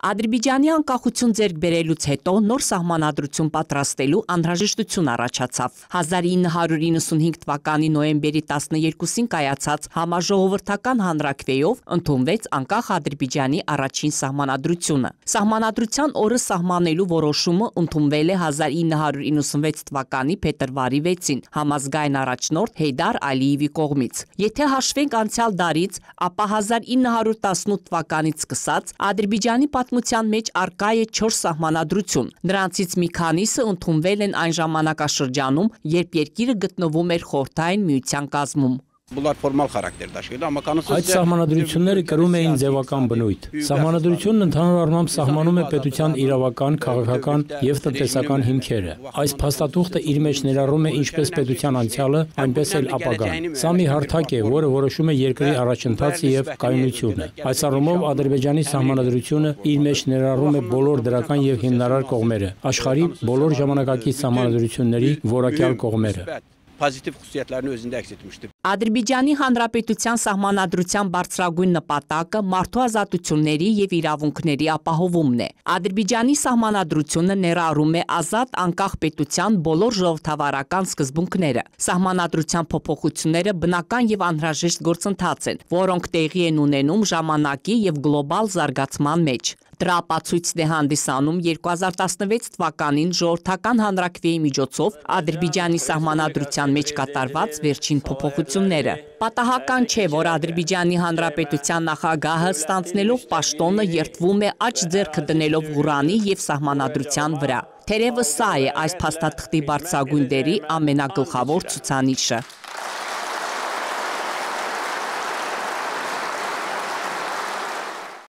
Ադրբեջանի անկախություն ձեռք բերելուց հետո նոր սահմանադրություն պատրաստելու անհրաժեշտություն առաջացավ։ 1995 թվականի նոյեմբերի 12-ին կայացած համաժողովրդական հանրակրվեով ընդունվեց անկախ Ադրբեջանի առաջին սահմանադրությունը։ Սահմանադրության օրը սահմանելու որոշումը ընդունվել է 1996 թվականի փետրվարի 6-ին համազգային առաջնորդ Հեյդար Ալիևի կողմից։ Եթե հաշվենք անցյալ դարից, ապա 1918 թվականից սկսած Ադրբեջանի պատմության մեջ արկա է 4 սահմանադրություն։ Նրանցից մի քանիսը ընդունվել են այն ժամանակաշրջանում, երբ երկիրը գտնվում էր Խորհրդային Միության կազմում։ Bunlar formal xarakter daşıydı, amma qanunsuz Այդ սահմանադրությունները կրում էին ձևական բնույթ։ Սահմանադրությունն ընդհանուր առմամբ սահմանում է պետության իրավական, քաղաքական եւ տնտեսական հիմքերը։ Այս փաստաթուղթը իր մեջ ներառում է ինչպես պետության անցյալը, այնպես էլ ապագան։ Սա մի հարթակ է, որը որոշում է երկրի առաջընթացը եւ կայունությունը։ Այս առումով Ադրբեջանի սահմանադրությունը իր մեջ ներառում է բոլոր դրական եւ հիմնարար կողմերը, աշխարհի բոլոր ժամանակակից սահմանադրությունների որակյալ կողմերը։ pozitiv xüsusiyyətlərini özündə əks etmişdir. Ադրբեջանի Հանրապետության սահմանադրության բարձրագույն նպատակը մարդու ազատությունների եւ իրավունքների ապահովումն է։ Ադրբեջանի սահմանադրությունը ներառում է ազատ անկախ պետության բոլոր ժողովրդավարական սկզբունքները։ Սահմանադրության փոփոխությունները բնական եւ անհրաժեշտ գործընթաց են, որոնք տեղի են ունենում ժամանակի եւ գլոբալ զարգացման մեջ։ Դրա ապացույցն է հանդիսանում 2016 թվականին ժողովրդական հանրակրվեի միջոցով Ադրբեջանի սահմանադրության մեջ կատարված վերջին փոփոխությունները։ Պատահական չէ, որ Ադրբեջանի Հանրապետության նախագահը ստանցնելով պաշտոնը երթվում է աճ ձեռքը դնելով Ղուրանի եւ սահմանադրության վրա։ Թերևս սա է այս փաստաթղթի բարձրագույն դերի ամենագլխավոր ցուցանիշը։